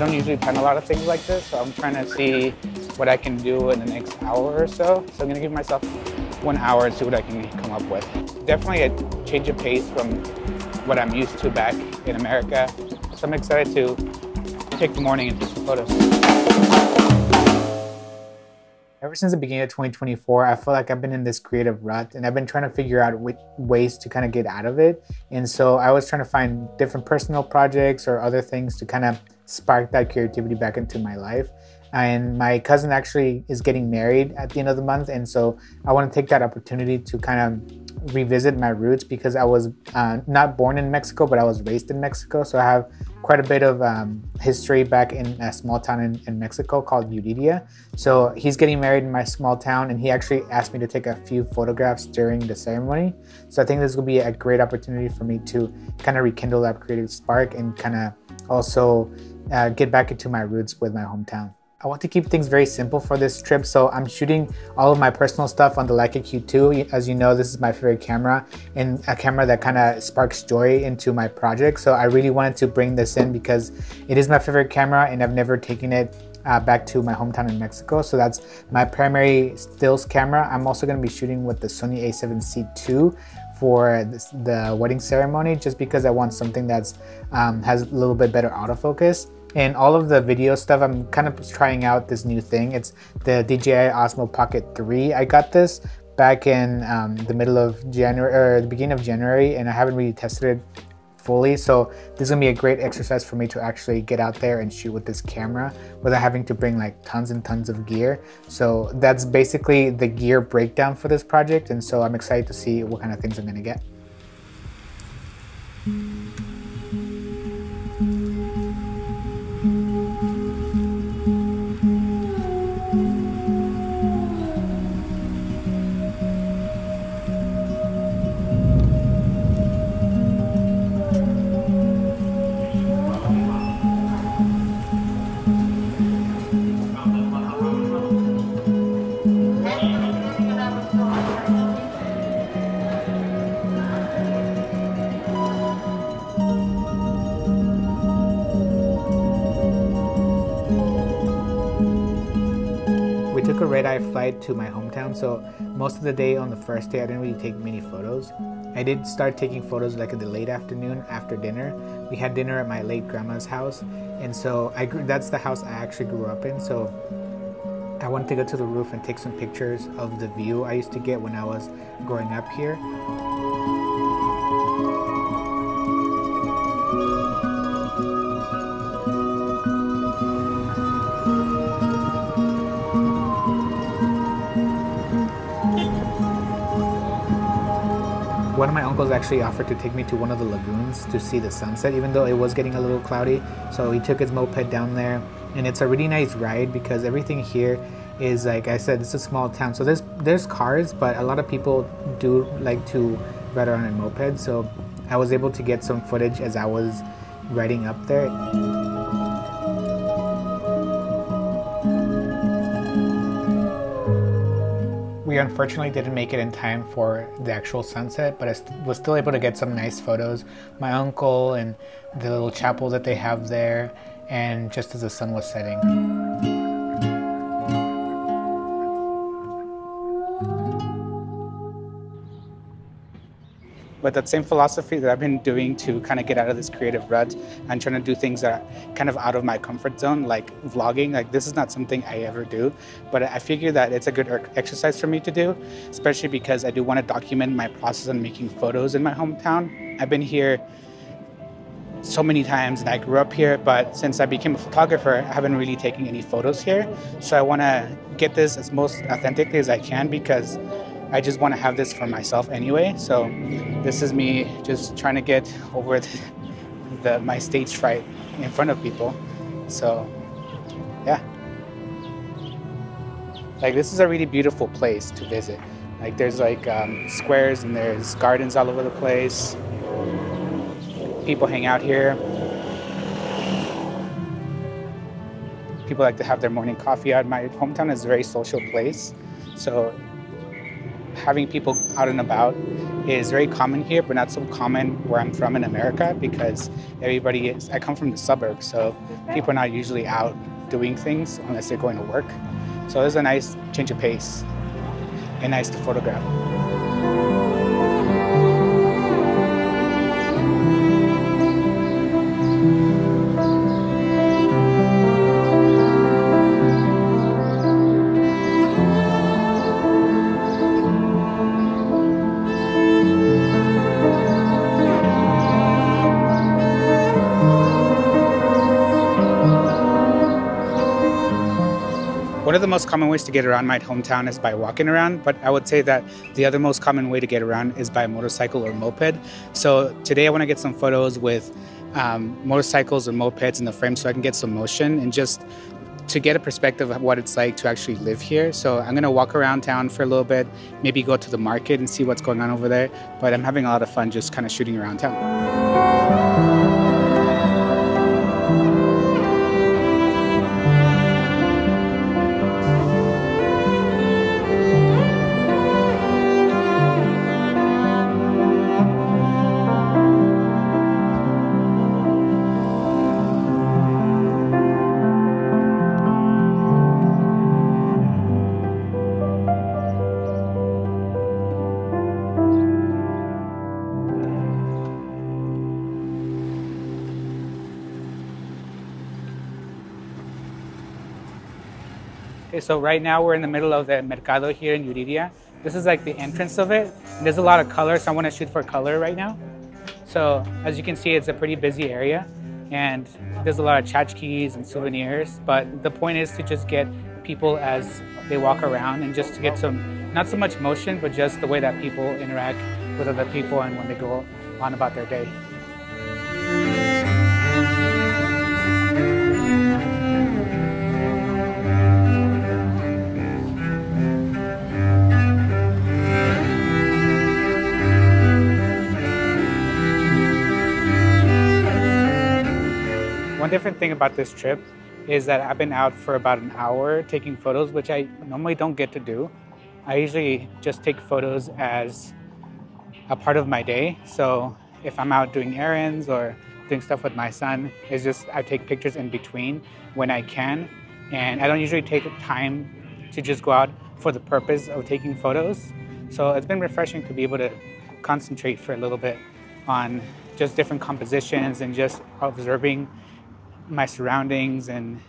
don't usually plan a lot of things like this, so I'm trying to see what I can do in the next hour or so. So I'm gonna give myself one hour and see what I can come up with. Definitely a change of pace from what I'm used to back in America. So I'm excited to take the morning and do some photos. Ever since the beginning of 2024, I feel like I've been in this creative rut and I've been trying to figure out which ways to kind of get out of it. And so I was trying to find different personal projects or other things to kind of spark that creativity back into my life. And my cousin actually is getting married at the end of the month. And so I want to take that opportunity to kind of revisit my roots because I was uh, not born in Mexico, but I was raised in Mexico. So I have quite a bit of um, history back in a small town in, in, Mexico called Yuriria. So he's getting married in my small town, and he actually asked me to take a few photographs during the ceremony. So I think this will be a great opportunity for me to kind of rekindle that creative spark and kind of also uh, get back into my roots with my hometown. I want to keep things very simple for this trip, so I'm shooting all of my personal stuff on the Leica Q2. As you know, this is my favorite camera and a camera that kind of sparks joy into my project. So I really wanted to bring this in because it is my favorite camera and I've never taken it uh, back to my hometown in Mexico. So that's my primary stills camera. I'm also going to be shooting with the Sony a7C II for the wedding ceremony just because I want something that's um, has a little bit better autofocus. And all of the video stuff, I'm kind of trying out this new thing. It's the DJI Osmo Pocket 3. I got this back in um, the middle of January or the beginning of January, and I haven't really tested it fully. So this is gonna be a great exercise for me to actually get out there and shoot with this camera without having to bring like tons and tons of gear. So that's basically the gear breakdown for this project. And so I'm excited to see what kind of things I'm gonna get. Flight to my hometown, so most of the day on the first day, I didn't really take many photos. I did start taking photos like in the late afternoon after dinner. We had dinner at my late grandma's house, and so I grew, that's the house I actually grew up in. So I wanted to go to the roof and take some pictures of the view I used to get when I was growing up here. One of my uncles actually offered to take me to one of the lagoons to see the sunset, even though it was getting a little cloudy. So he took his moped down there, and it's a really nice ride because everything here is like I said, it's a small town. So there's there's cars, but a lot of people do like to ride around in moped. So I was able to get some footage as I was riding up there. We unfortunately didn't make it in time for the actual sunset, but I was still able to get some nice photos. My uncle and the little chapel that they have there, and just as the sun was setting. But that same philosophy that I've been doing to kind of get out of this creative rut and trying to do things that are kind of out of my comfort zone, like vlogging. Like this is not something I ever do, but I figure that it's a good exercise for me to do, especially because I do want to document my process on making photos in my hometown. I've been here so many times and I grew up here, but since I became a photographer, I haven't really taken any photos here. So I want to get this as most authentically as I can because I just want to have this for myself anyway. So this is me just trying to get over the, the, my stage fright in front of people. So yeah. Like this is a really beautiful place to visit. Like there's like um, squares and there's gardens all over the place. People hang out here. People like to have their morning coffee out. My hometown is a very social place. So having people out and about is very common here, but not so common where I'm from in America because everybody is, I come from the suburbs, so people are not usually out doing things unless they're going to work. So it's a nice change of pace and nice to photograph. One of the most common ways to get around my hometown is by walking around, but I would say that the other most common way to get around is by motorcycle or moped. So today I want to get some photos with um, motorcycles or mopeds in the frame so I can get some motion and just to get a perspective of what it's like to actually live here. So I'm gonna walk around town for a little bit, maybe go to the market and see what's going on over there. But I'm having a lot of fun just kind of shooting around town. So right now we're in the middle of the Mercado here in Yuriria. This is like the entrance of it. There's a lot of color, so I want to shoot for color right now. So as you can see, it's a pretty busy area and there's a lot of tchotchkes and souvenirs. But the point is to just get people as they walk around and just to get some, not so much motion, but just the way that people interact with other people and when they go on about their day. Thing about this trip is that I've been out for about an hour taking photos, which I normally don't get to do. I usually just take photos as a part of my day. So if I'm out doing errands or doing stuff with my son, it's just I take pictures in between when I can. And I don't usually take time to just go out for the purpose of taking photos. So it's been refreshing to be able to concentrate for a little bit on just different compositions and just observing my surroundings and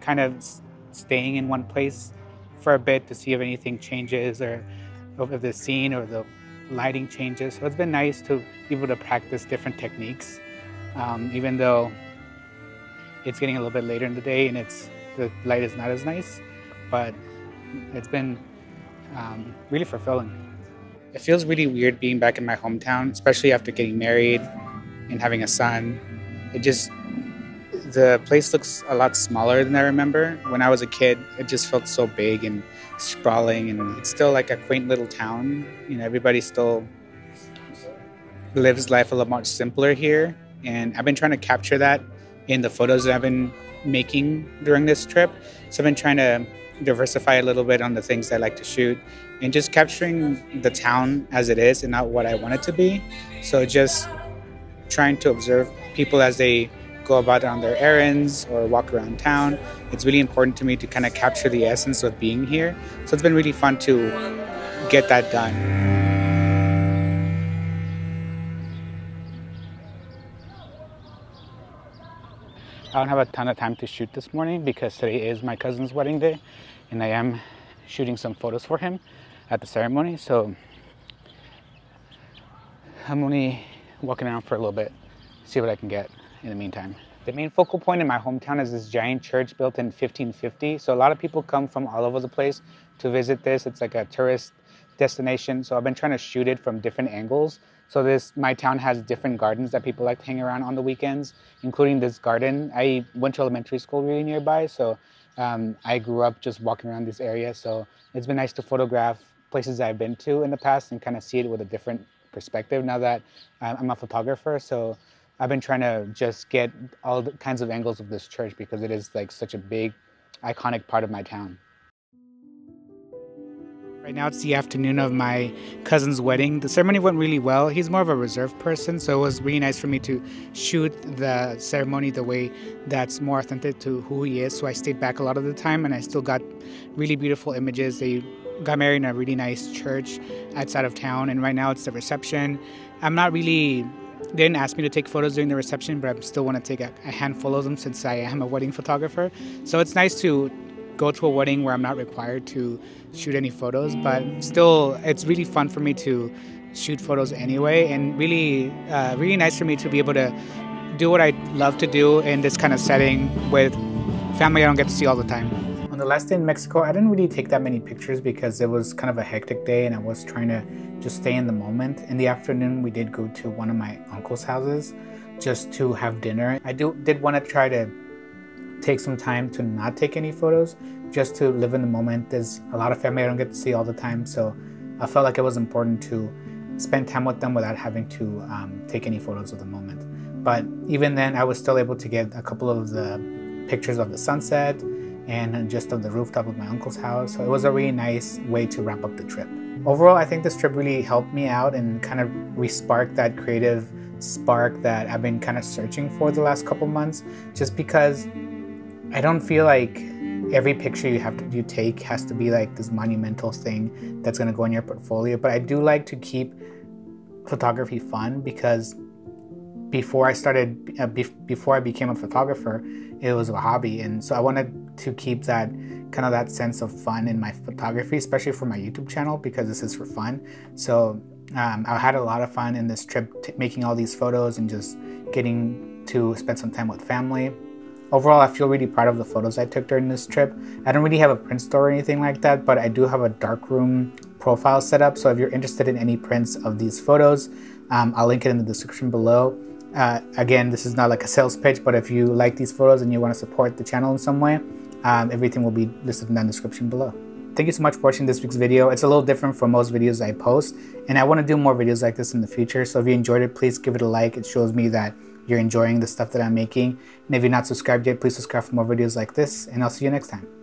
kind of staying in one place for a bit to see if anything changes or if the scene or the lighting changes. So it's been nice to be able to practice different techniques, um, even though it's getting a little bit later in the day and it's the light is not as nice, but it's been um, really fulfilling. It feels really weird being back in my hometown, especially after getting married and having a son. It just the place looks a lot smaller than I remember. When I was a kid, it just felt so big and sprawling, and it's still like a quaint little town. You know, everybody still lives life a lot much simpler here, and I've been trying to capture that in the photos that I've been making during this trip. So I've been trying to diversify a little bit on the things I like to shoot and just capturing the town as it is and not what I want it to be. So just trying to observe people as they go about on their errands or walk around town. It's really important to me to kind of capture the essence of being here. So it's been really fun to get that done. I don't have a ton of time to shoot this morning because today is my cousin's wedding day and I am shooting some photos for him at the ceremony. So I'm only walking around for a little bit, see what I can get in the meantime. The main focal point in my hometown is this giant church built in 1550. So a lot of people come from all over the place to visit this. It's like a tourist destination. So I've been trying to shoot it from different angles. So this my town has different gardens that people like to hang around on the weekends, including this garden. I went to elementary school really nearby, so um, I grew up just walking around this area. So it's been nice to photograph places I've been to in the past and kind of see it with a different perspective now that I'm a photographer. So I've been trying to just get all kinds of angles of this church because it is like such a big, iconic part of my town. Right now it's the afternoon of my cousin's wedding. The ceremony went really well. He's more of a reserved person, so it was really nice for me to shoot the ceremony the way that's more authentic to who he is. So I stayed back a lot of the time and I still got really beautiful images. They got married in a really nice church outside of town and right now it's the reception. I'm not really they didn't ask me to take photos during the reception, but I still want to take a, a handful of them since I am a wedding photographer. So it's nice to go to a wedding where I'm not required to shoot any photos, but still, it's really fun for me to shoot photos anyway, and really, uh, really nice for me to be able to do what I love to do in this kind of setting with family I don't get to see all the time. The last day in Mexico, I didn't really take that many pictures because it was kind of a hectic day and I was trying to just stay in the moment. In the afternoon, we did go to one of my uncle's houses just to have dinner. I do did want to try to take some time to not take any photos, just to live in the moment. There's a lot of family I don't get to see all the time, so I felt like it was important to spend time with them without having to um, take any photos of the moment. But even then, I was still able to get a couple of the pictures of the sunset and just of the rooftop of my uncle's house. So it was a really nice way to wrap up the trip. Overall, I think this trip really helped me out and kind of re-sparked that creative spark that I've been kind of searching for the last couple months, just because I don't feel like every picture you have to you take has to be like this monumental thing that's going to go in your portfolio but i do like to keep photography fun because before i started uh, be- before i became a photographer it was a hobby and so i wanted to keep that kind of that sense of fun in my photography especially for my youtube channel because this is for fun so um, i had a lot of fun in this trip making all these photos and just getting to spend some time with family Overall, I feel really proud of the photos I took during this trip. I don't really have a print store or anything like that, but I do have a darkroom profile set up. So if you're interested in any prints of these photos, um, I'll link it in the description below. Uh, again, this is not like a sales pitch, but if you like these photos and you want to support the channel in some way, um, everything will be listed in the description below. Thank you so much for watching this week's video. It's a little different from most videos I post, and I want to do more videos like this in the future. So if you enjoyed it, please give it a like. It shows me that you're enjoying the stuff that I'm making. And if you're not subscribed yet, please subscribe for more videos like this, and I'll see you next time.